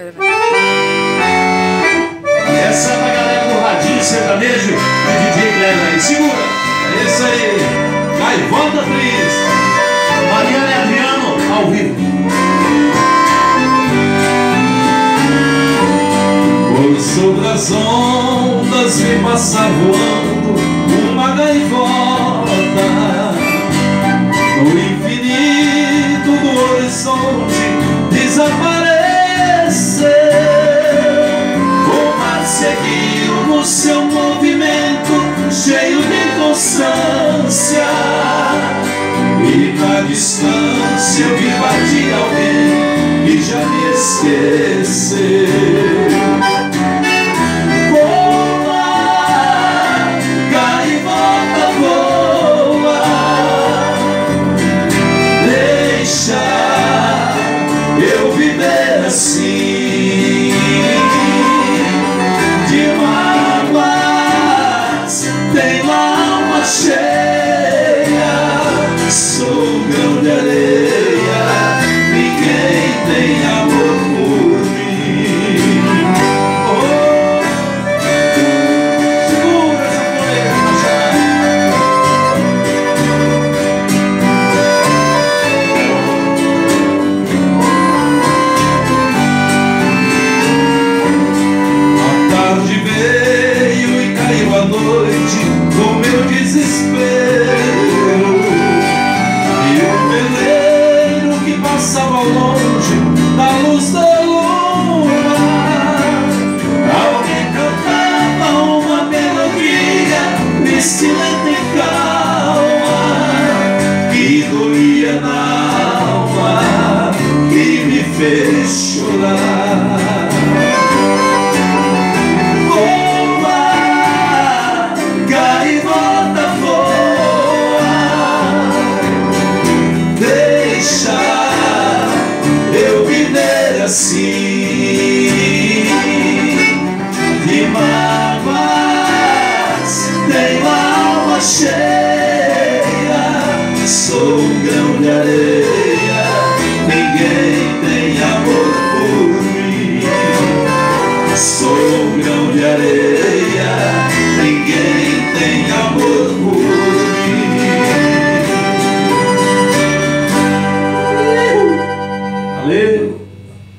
Essa é pra galera do Radinho Sertanejo e DJ Cleber aí. Segura! É isso aí. Gaivota Atriz. Mariana e Adriano, ao vivo. Por sobre as ondas me passa voando uma gaivota No infinito do horizonte desapareceu distância eu vi partir alguém que já me esqueceu assim. De mágoas tem lá uma cheia longe na luz da lua. Alguém cantava uma melodia Estileta e calma Que doía na alma E me fez chorar cheia sou um grão de areia